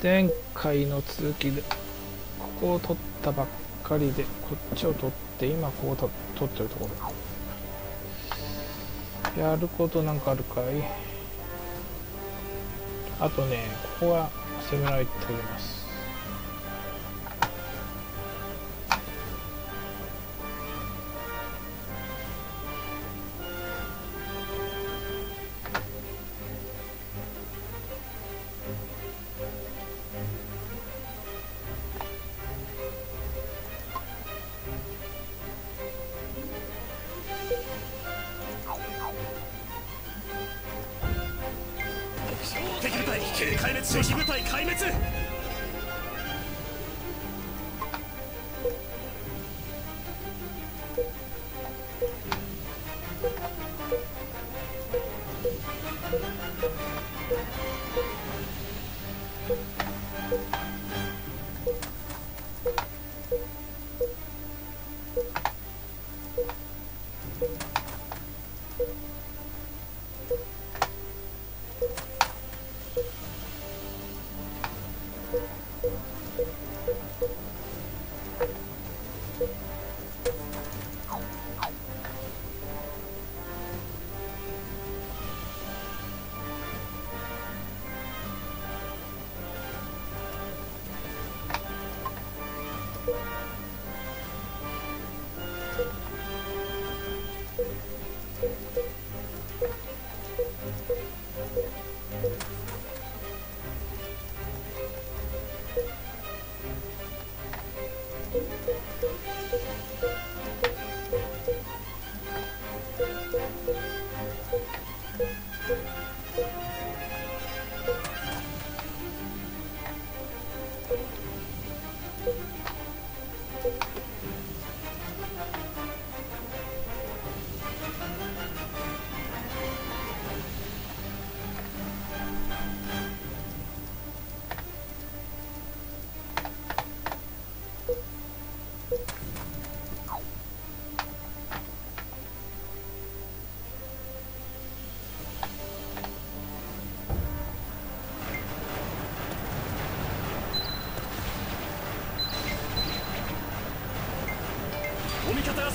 前回の続きでここを取ったばっかりでこっちを取って今ここを取ってるところ。やることなんかあるかい？あとねここは攻められております。警戒滅敵部隊壊滅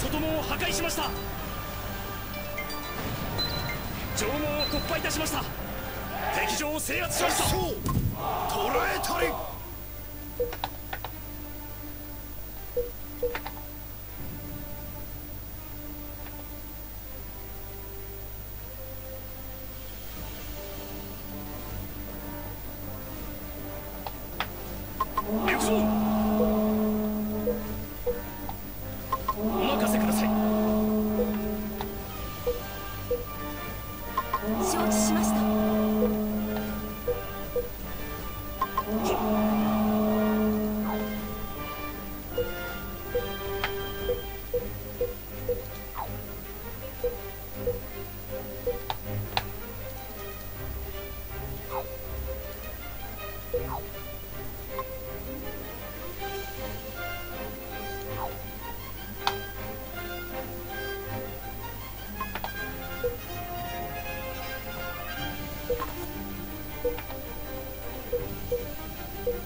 外門を破壊しました。城門を突破いたしました。敵情を制圧しました。捕らえたり。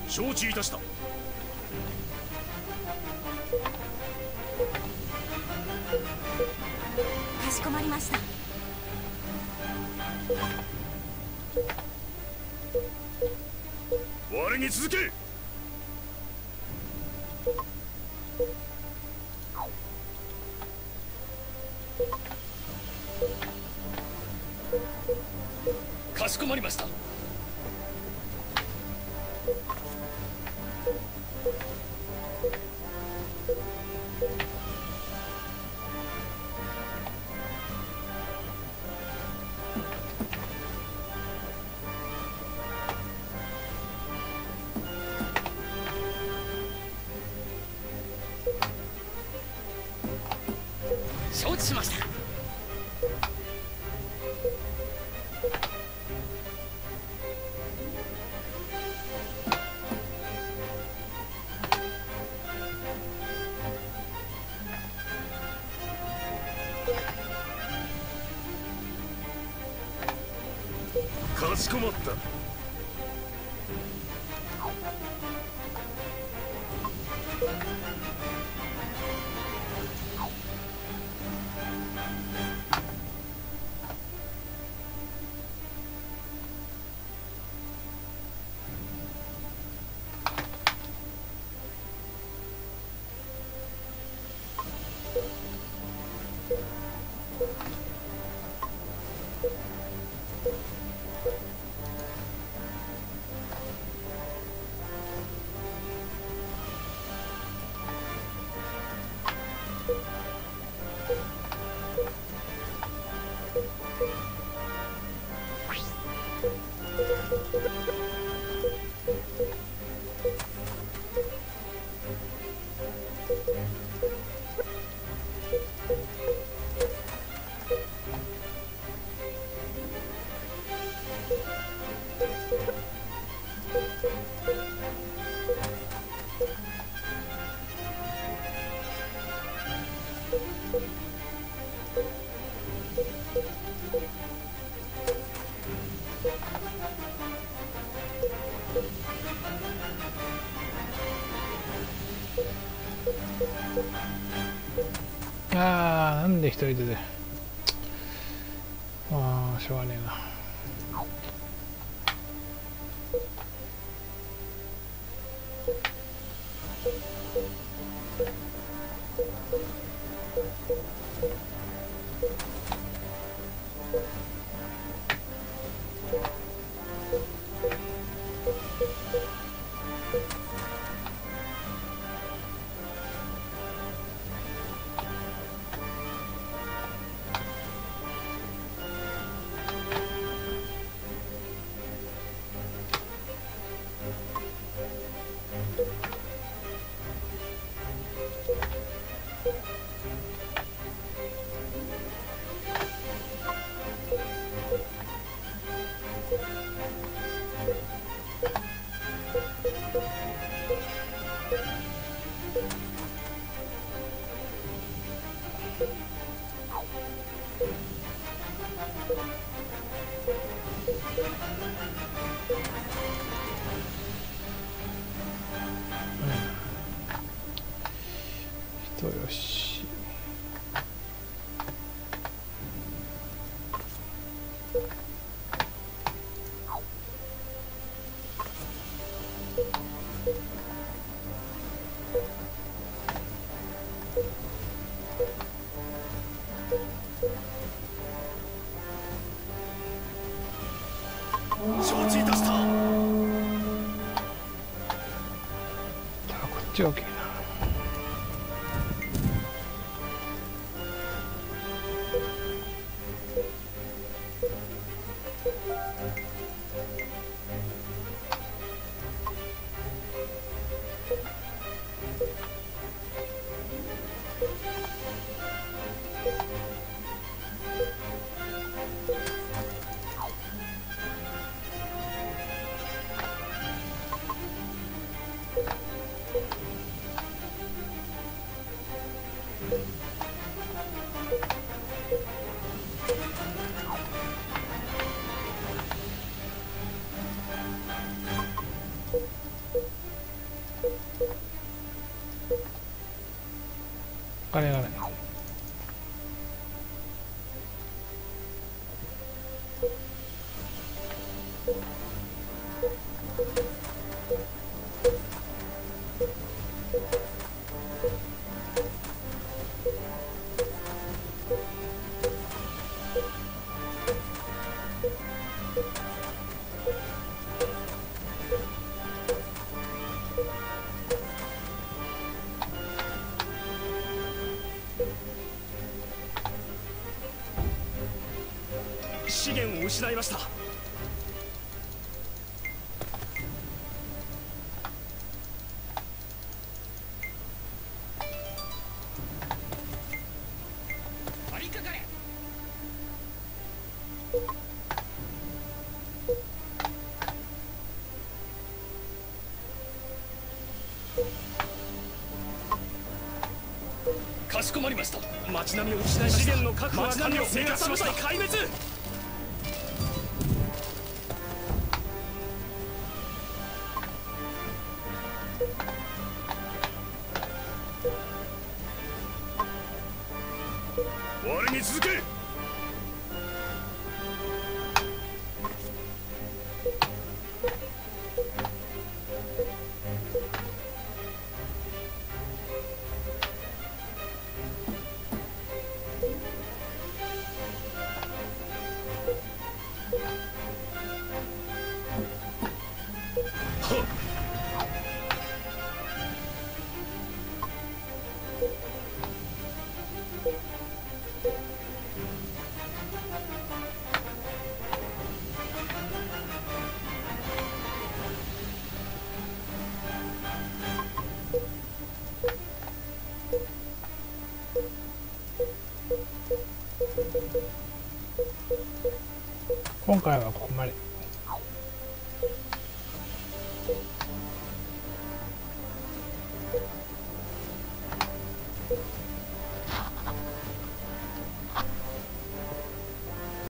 承知いたした。かしこまりました。に続け。かしこまりました。承知しました。かしこまった。ああなんで一人でで。まあしょうがねえな。こっちが大資源を失いました。かしこまりました。町並みを失いました。資源の確保は町並みを生活しました。壊滅に続け。今回はここまで。